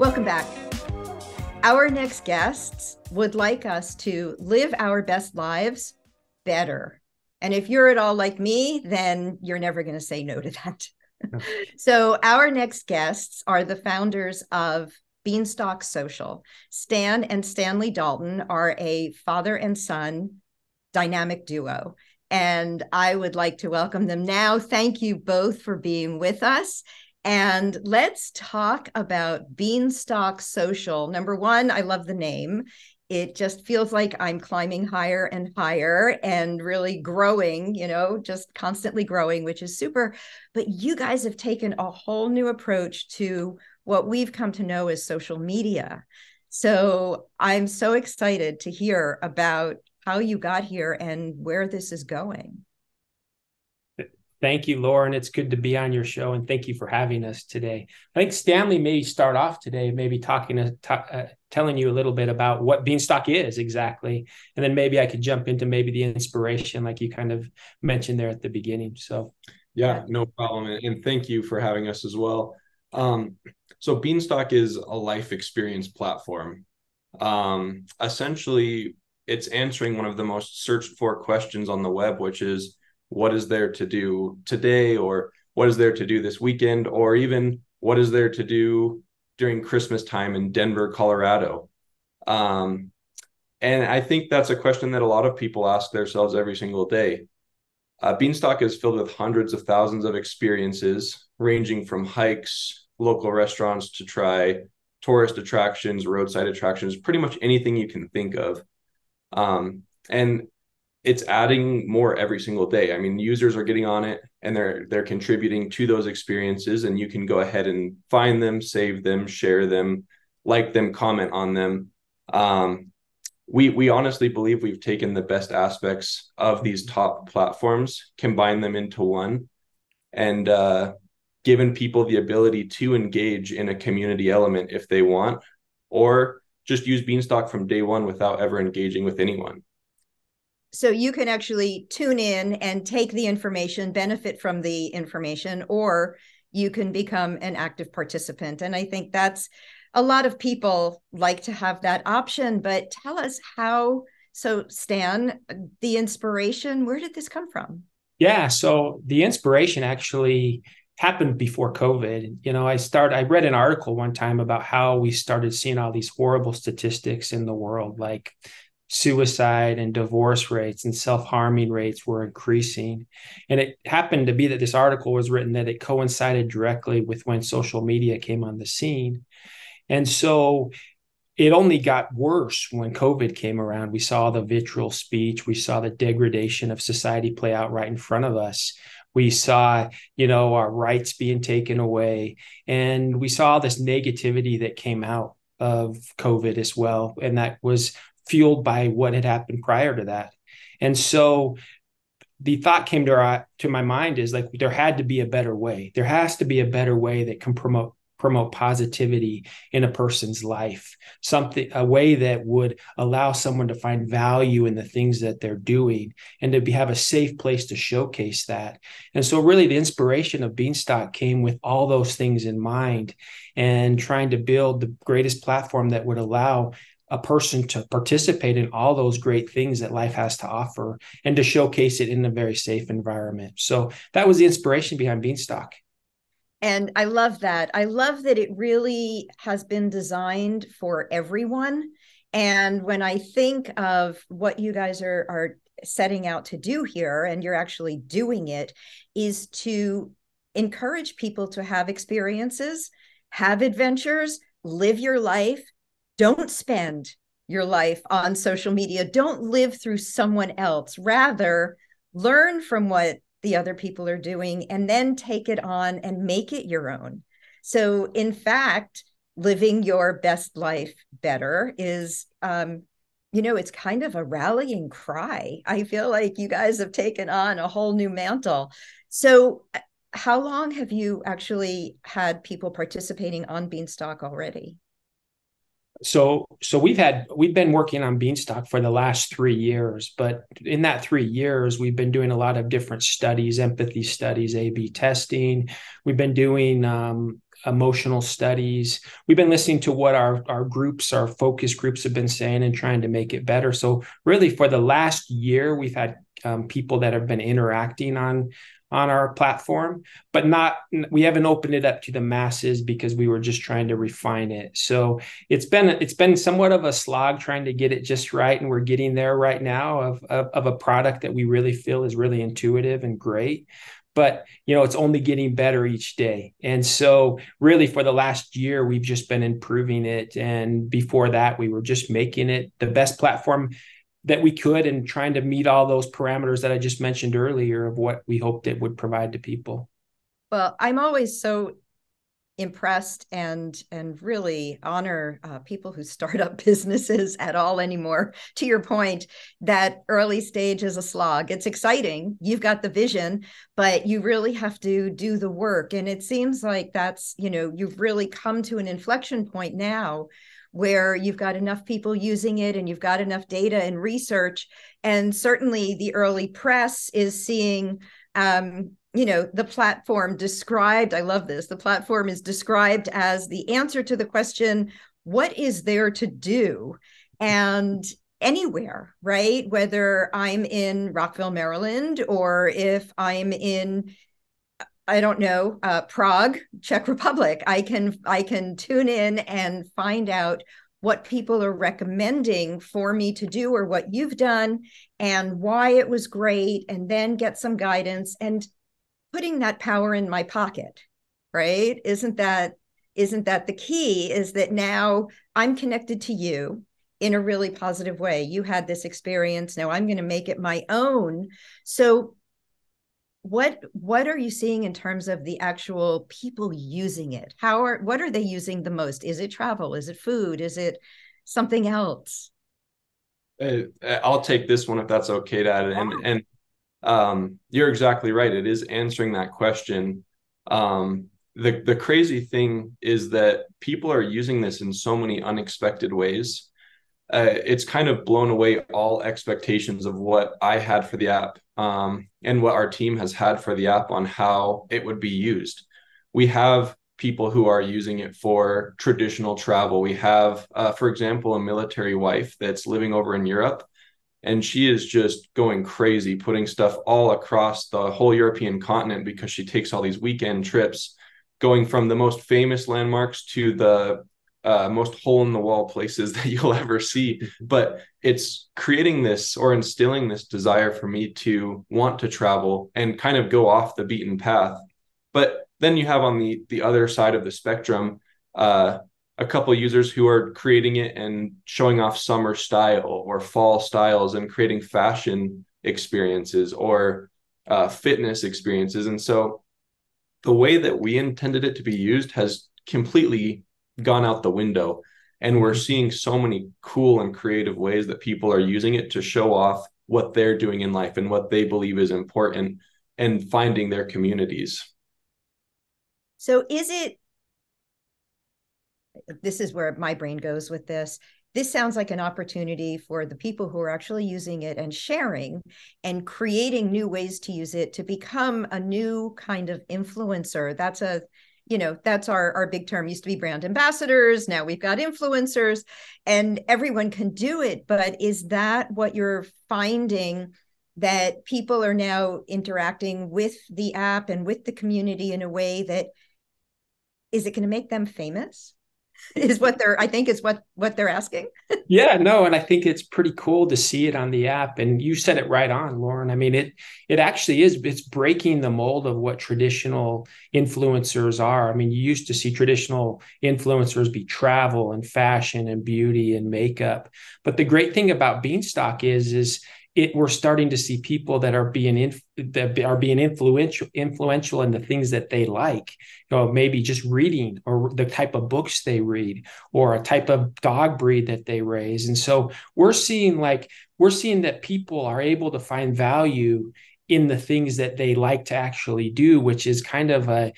Welcome back. Our next guests would like us to live our best lives better. And if you're at all like me, then you're never going to say no to that. so, our next guests are the founders of Beanstalk Social. Stan and Stanley Dalton are a father and son dynamic duo. And I would like to welcome them now. Thank you both for being with us. And let's talk about Beanstalk Social. Number one, I love the name. It just feels like I'm climbing higher and higher and really growing, you know, just constantly growing, which is super. But you guys have taken a whole new approach to what we've come to know as social media. So I'm so excited to hear about how you got here and where this is going. Thank you, Lauren. It's good to be on your show, and thank you for having us today. I think Stanley may start off today, maybe talking, to, uh, telling you a little bit about what Beanstalk is exactly, and then maybe I could jump into maybe the inspiration, like you kind of mentioned there at the beginning. So, yeah, no problem, and thank you for having us as well. Um, so, Beanstalk is a life experience platform. Um, essentially, it's answering one of the most searched for questions on the web, which is what is there to do today or what is there to do this weekend or even what is there to do during christmas time in denver colorado. Um, and i think that's a question that a lot of people ask themselves every single day. Uh, beanstalk is filled with hundreds of thousands of experiences ranging from hikes local restaurants to try tourist attractions roadside attractions pretty much anything you can think of. Um, and it's adding more every single day. I mean, users are getting on it and they're they're contributing to those experiences and you can go ahead and find them, save them, share them, like them, comment on them. Um, we we honestly believe we've taken the best aspects of these top platforms, combined them into one, and uh, given people the ability to engage in a community element if they want, or just use Beanstalk from day one without ever engaging with anyone so you can actually tune in and take the information benefit from the information or you can become an active participant. And i think that's a lot of people like to have that option but tell us how so stan the inspiration where did this come from? Yeah so the inspiration actually happened before covid. You know i start i read an article one time about how we started seeing all these horrible statistics in the world like suicide and divorce rates and self-harming rates were increasing. And it happened to be that this article was written that it coincided directly with when social media came on the scene. And so it only got worse when covid came around. We saw the vitriol speech. We saw the degradation of society play out right in front of us. We saw you know our rights being taken away. And we saw this negativity that came out of covid as well. And that was fueled by what had happened prior to that. And so the thought came to our, to my mind is like there had to be a better way. There has to be a better way that can promote promote positivity in a person's life something a way that would allow someone to find value in the things that they're doing and to be, have a safe place to showcase that and so really the inspiration of beanstalk came with all those things in mind and trying to build the greatest platform that would allow a person to participate in all those great things that life has to offer and to showcase it in a very safe environment. So that was the inspiration behind Beanstalk. And I love that. I love that it really has been designed for everyone. And when I think of what you guys are, are setting out to do here, and you're actually doing it, is to encourage people to have experiences, have adventures, live your life, don't spend your life on social media. Don't live through someone else. Rather, learn from what the other people are doing and then take it on and make it your own. So, in fact, living your best life better is, um, you know, it's kind of a rallying cry. I feel like you guys have taken on a whole new mantle. So, how long have you actually had people participating on Beanstalk already? So so we've had we've been working on beanstalk for the last three years but in that three years we've been doing a lot of different studies empathy studies a b testing we've been doing um, emotional studies. We've been listening to what our, our groups, our focus groups have been saying and trying to make it better. So, really, for the last year, we've had um, people that have been interacting on on our platform but not we haven't opened it up to the masses because we were just trying to refine it. So it's been it's been somewhat of a slog trying to get it just right and we're getting there right now of, of, of a product that we really feel is really intuitive and great. But you know it's only getting better each day. And so really for the last year we've just been improving it. And before that we were just making it the best platform that we could and trying to meet all those parameters that i just mentioned earlier of what we hoped it would provide to people. Well i'm always so impressed and and really honor uh, people who start up businesses at all anymore. To your point that early stage is a slog. It's exciting. You've got the vision but you really have to do the work. And it seems like that's you know you've really come to an inflection point now where you've got enough people using it and you've got enough data and research. And certainly the early press is seeing um, you know the platform described i love this the platform is described as the answer to the question what is there to do? And anywhere right? Whether i'm in rockville maryland or if i'm in i don't know uh, prague czech republic. I can i can tune in and find out what people are recommending for me to do or what you've done and why it was great and then get some guidance and putting that power in my pocket right? Isn't that isn't that the key is that now i'm connected to you in a really positive way. You had this experience. Now i'm going to make it my own. So what what are you seeing in terms of the actual people using it? How are what are they using the most? Is it travel? Is it food? Is it something else? Uh, i'll take this one if that's okay dad and and um, you're exactly right. It is answering that question. Um, the the crazy thing is that people are using this in so many unexpected ways. Uh, it's kind of blown away all expectations of what I had for the app um, and what our team has had for the app on how it would be used. We have people who are using it for traditional travel. We have, uh, for example, a military wife that's living over in Europe and she is just going crazy putting stuff all across the whole European continent because she takes all these weekend trips going from the most famous landmarks to the uh, most hole in the wall places that you'll ever see mm-hmm. but it's creating this or instilling this desire for me to want to travel and kind of go off the beaten path but then you have on the the other side of the spectrum uh, a couple users who are creating it and showing off summer style or fall styles and creating fashion experiences or uh, fitness experiences. And so the way that we intended it to be used has completely gone out the window. And we're mm-hmm. seeing so many cool and creative ways that people are using it to show off what they're doing in life and what they believe is important and finding their communities. So is it this is where my brain goes with this this sounds like an opportunity for the people who are actually using it and sharing and creating new ways to use it to become a new kind of influencer that's a you know that's our our big term used to be brand ambassadors. Now we've got influencers and everyone can do it but is that what you're finding that people are now interacting with the app and with the community in a way that is it going to make them famous is what they're i think is what what they're asking. Yeah no and i think it's pretty cool to see it on the app and you said it right on lauren. I mean it it actually is it's breaking the mold of what traditional influencers are. I mean you used to see traditional influencers be travel and fashion and beauty and makeup but the great thing about beanstalk is is it we're starting to see people that are being in, that are being influential influential in the things that they like. You know maybe just reading or the type of books they read or a type of dog breed that they raise. And so we're seeing like we're seeing that people are able to find value in the things that they like to actually do, which is kind of a,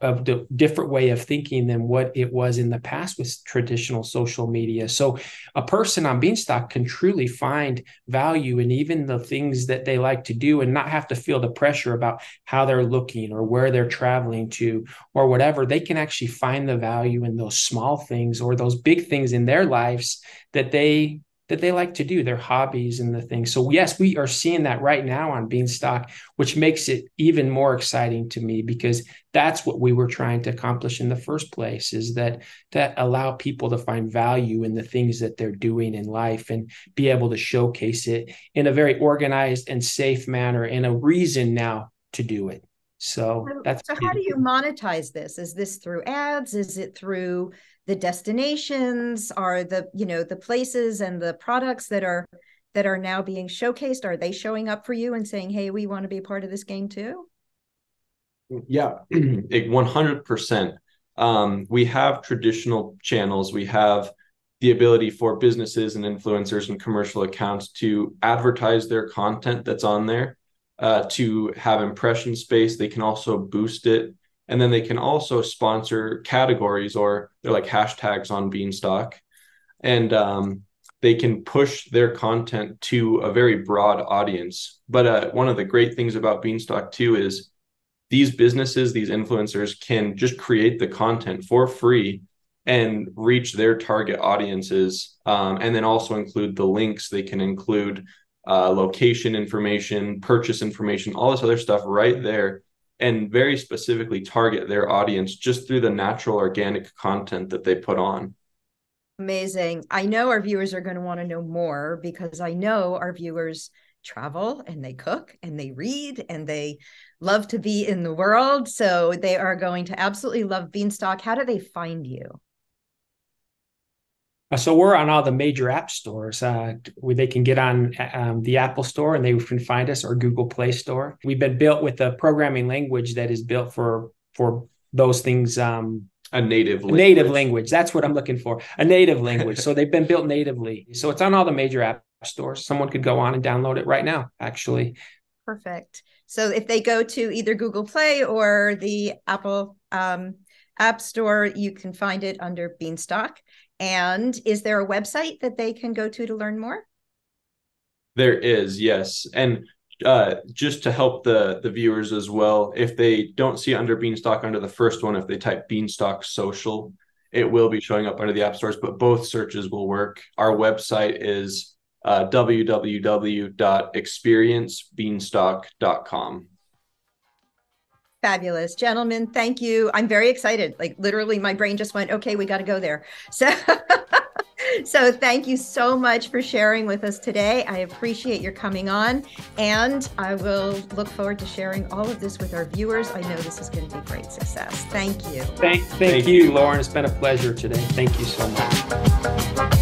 a, different way of thinking than what it was in the past with traditional social media. So, a person on Beanstalk can truly find value in even the things that they like to do and not have to feel the pressure about how they're looking or where they're traveling to or whatever. They can actually find the value in those small things or those big things in their lives that they that they like to do, their hobbies and the things. So yes, we are seeing that right now on Beanstalk, which makes it even more exciting to me because that's what we were trying to accomplish in the first place is that that allow people to find value in the things that they're doing in life and be able to showcase it in a very organized and safe manner and a reason now to do it. So that's so how do you monetize this? Is this through ads? Is it through the destinations are the you know the places and the products that are that are now being showcased are they showing up for you and saying hey we want to be part of this game too? Yeah 100% um, we have traditional channels. We have the ability for businesses and influencers and commercial accounts to advertise their content that's on there uh, to have impression space. They can also boost it and then they can also sponsor categories or they're like hashtags on Beanstalk. And um, they can push their content to a very broad audience. But uh, one of the great things about Beanstalk too is these businesses, these influencers can just create the content for free and reach their target audiences. Um, and then also include the links. They can include uh, location information, purchase information, all this other stuff right there and very specifically target their audience just through the natural organic content that they put on. Amazing. I know our viewers are going to want to know more because I know our viewers travel and they cook and they read and they love to be in the world. So they are going to absolutely love Beanstalk. How do they find you? Uh, so we're on all the major app stores uh, where they can get on um, the Apple Store and they can find us or Google Play Store. We've been built with a programming language that is built for for those things. Um, a native language. native language. That's what I'm looking for. A native language. so they've been built natively. So it's on all the major app stores. Someone could go on and download it right now. Actually. Perfect. So if they go to either Google Play or the Apple um, App Store, you can find it under Beanstalk. And is there a website that they can go to to learn more? There is, yes. And uh, just to help the the viewers as well, if they don't see under Beanstalk under the first one, if they type Beanstalk Social, it will be showing up under the app stores. But both searches will work. Our website is uh, www.experiencebeanstalk.com. Fabulous. Gentlemen, thank you. I'm very excited. Like literally my brain just went, okay, we got to go there. So so thank you so much for sharing with us today. I appreciate your coming on and I will look forward to sharing all of this with our viewers. I know this is going to be great success. Thank you. Thank, thank, thank you, you, Lauren. It's been a pleasure today. Thank you so much.